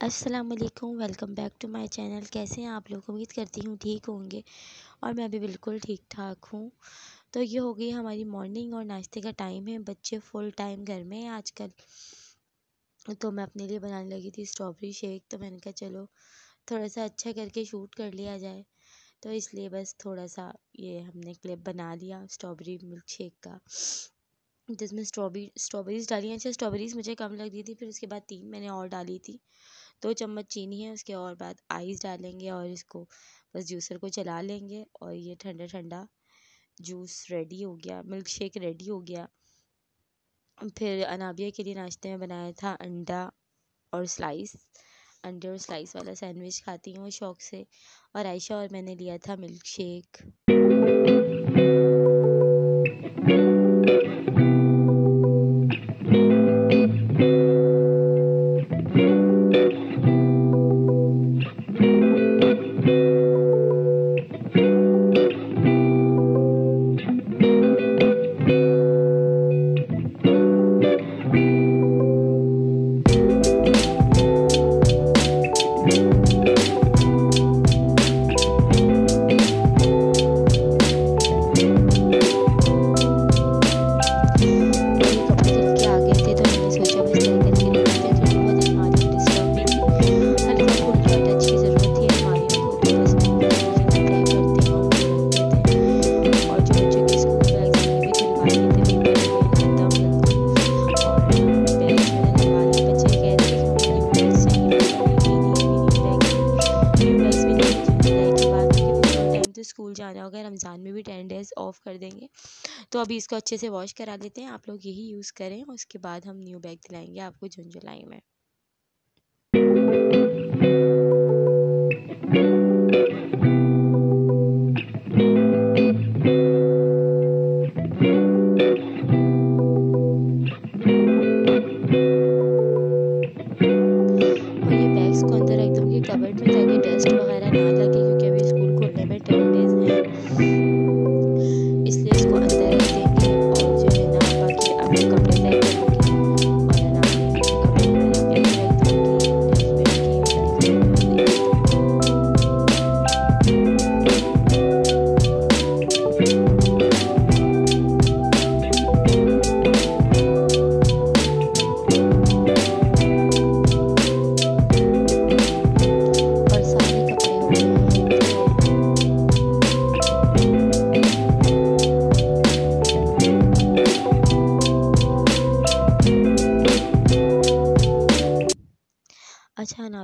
अस्सलाम वालेकुम welcome back to my channel कैसे हैं आप लोग? उम्मीद करती हूँ ठीक होंगे और मैं भी बिल्कुल ठीक ठाक हूँ। तो ये हो गई हमारी मॉर्निंग और नाश्ते का टाइम है। बच्चे फुल टाइम घर में हैं आजकल। तो मैं अपने लिए बनाने लगी थी स्ट्रॉबेरी शेक तो मैंने कहा, चलो, थोड़ा सा अच्छा करके शूट कर लिया जाए। तो इसलिए बस थोड़ा सा ये हमने क्लिप बना लिया स्ट्रॉबेरी मिल्क शेक का। जिसमें स्ट्रॉबेरी स्ट्रॉबेरीज़ डाली अच्छा स्ट्रॉबेरीज़ मुझे कम लग रही थी, फिर उसके बाद तीन मैंने और डाली थी। दो चम्मच चीनी है, उसके और बाद आइस डालेंगे और इसको बस जूसर को चला लेंगे और ये ठंडा ठंडा जूस रेडी हो गया मिल्क शेक रेडी हो गया। फिर अनाबिया के लिए नाश्ते में बनाया था अंडा और स्लाइस अंडे और स्लाइस वाला सैंडविच खाती हूँ शौक से। और आयशा और मैंने लिया था मिल्क शेक स्कूल जाना होगा, रमज़ान में भी टेन डेज़ ऑफ़ कर देंगे। तो अभी इसको अच्छे से वॉश करा लेते हैं, आप लोग यही यूज़ करें, उसके बाद हम न्यू बैग दिलाएँगे आपको जून जुलाई में।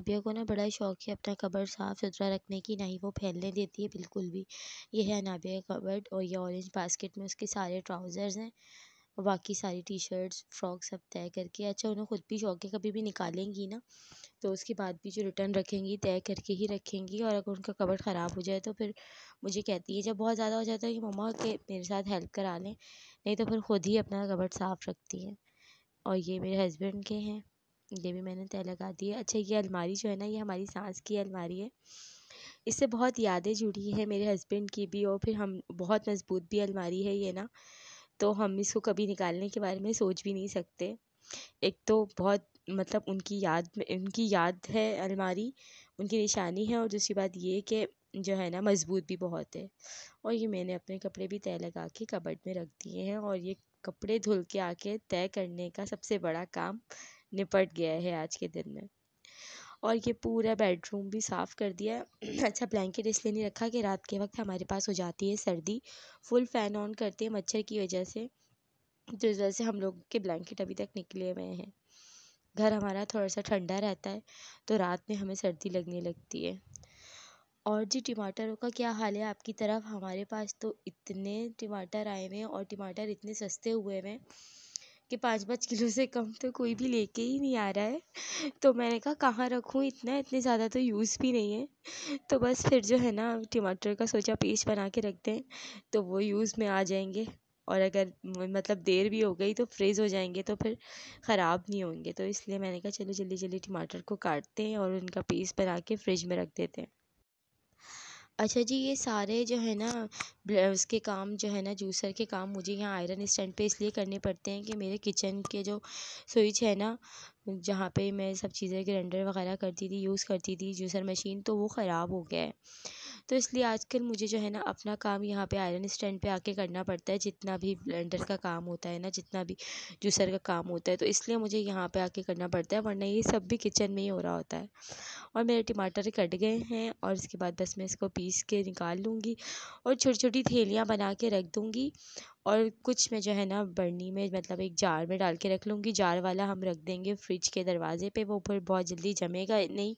अच्छा को ना बड़ा शौक है अपना कबर्ड साफ़ सुथरा रखने की, ना ही वो फैलने देती है, बिल्कुल भी। ये है अनाबिया का कबर्ड और ये ऑरेंज बास्केट में उसके सारे ट्राउज़र्स हैं। और बाकी सारी टी शर्ट्स फ्रॉक सब तय करके। अच्छा उन्हें खुद भी शौक है, कभी भी निकालेंगी ना तो उसके बाद भी जो रिटर्न रखेंगी, तय करके ही रखेंगी और अगर उनका कबर्ड ख़राब हो जाए तो फिर मुझे कहती है, जब बहुत ज़्यादा हो जाता है कि मम्मा के, मेरे साथ हेल्प करा लें, नहीं तो फिर खुद ही अपना कबर्ड साफ़ रखती हैं। और ये मेरे हस्बैंड के हैं। ये भी मैंने तय लगा दी है। अच्छा ये अलमारी जो है ना, ये हमारी सांस की अलमारी है। इससे बहुत यादें जुड़ी हैं मेरे हस्बैंड की भी और फिर हम बहुत मज़बूत भी अलमारी है ये ना। तो हम इसको कभी निकालने के बारे में सोच भी नहीं सकते। एक तो बहुत मतलब उनकी याद में, उनकी याद है अलमारी, उनकी निशानी है और दूसरी बात ये कि जो है ना, मज़बूत भी बहुत है। और ये मैंने अपने कपड़े भी तय लगा के कबर्ड में रख दिए हैं और ये कपड़े धुल के आके तय करने का सबसे बड़ा काम निपट गया है आज के दिन में। और ये पूरा बेडरूम भी साफ़ कर दिया अच्छा ब्लैंकेट इसलिए नहीं रखा कि रात के वक्त हमारे पास हो जाती है सर्दी। फुल फ़ैन ऑन करते हैं मच्छर की वजह से। इस वजह से हम लोग के ब्लैंकेट अभी तक निकले हुए हैं। घर हमारा थोड़ा सा ठंडा रहता है तो रात में हमें सर्दी लगने लगती है। और जी टमाटरों का क्या हाल है आपकी तरफ़? हमारे पास तो इतने टमाटर आए हुए हैं और टमाटर इतने सस्ते हुए हुए हैं। कि पाँच पाँच किलो से कम तो कोई भी लेके ही नहीं आ रहा है। तो मैंने कहा, कहाँ रखूँ इतना? इतने ज़्यादा तो यूज़ भी नहीं है। तो बस फिर जो है ना, टमाटर का सोचा पेस्ट बना के रखते हैं तो वो यूज़ में आ जाएँगे। और अगर मतलब देर भी हो गई तो फ्रीज़ हो जाएँगे तो फिर ख़राब नहीं होंगे। तो इसलिए मैंने कहा, चलो जल्दी जल्दी टमाटर को काटते हैं और उनका पेस्ट बना के फ्रिज में रख देते हैं। अच्छा जी, ये सारे जो है ना उसके काम जो है ना, जूसर के काम मुझे यहाँ आयरन स्टैंड पे इसलिए करने पड़ते हैं कि मेरे किचन के जो स्विच है ना, जहाँ पे मैं सब चीज़ें ग्राइंडर वगैरह करती थी, यूज़ करती थी जूसर मशीन तो वो ख़राब हो गया है। तो इसलिए आजकल मुझे जो है ना अपना काम यहाँ पे आयरन स्टैंड पे आके करना पड़ता है, जितना भी ब्लेंडर का काम होता है ना, जितना भी जूसर का काम होता है तो इसलिए मुझे यहाँ पे आके करना पड़ता है, वरना ये सब भी किचन में ही हो रहा होता है। और मेरे टमाटर कट गए हैं और इसके बाद बस मैं इसको पीस के निकाल लूँगी और छोटी छोटी थैलियाँ बना के रख दूँगी और कुछ मैं जो है ना बर्नी में मतलब एक जार में डाल के रख लूँगी, जार वाला हम रख देंगे फ्रिज के दरवाज़े पे, वो फिर बहुत जल्दी जमेगा नहीं।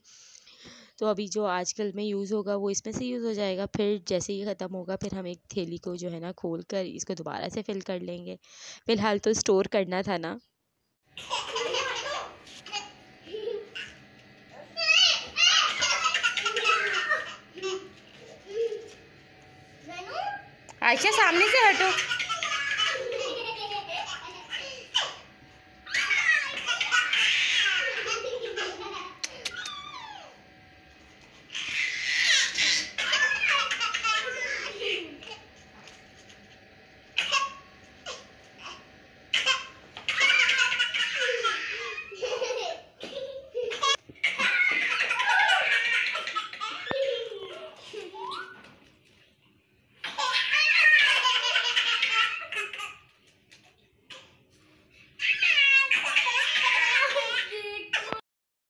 तो अभी जो आजकल में यूज़ होगा वो इसमें से यूज़ हो जाएगा। फिर जैसे ही ख़त्म होगा, फिर हम एक थैली को जो है ना खोल कर इसको दोबारा से फिल कर लेंगे। फ़िलहाल तो स्टोर करना था ना। आयशा, सामने से हटो।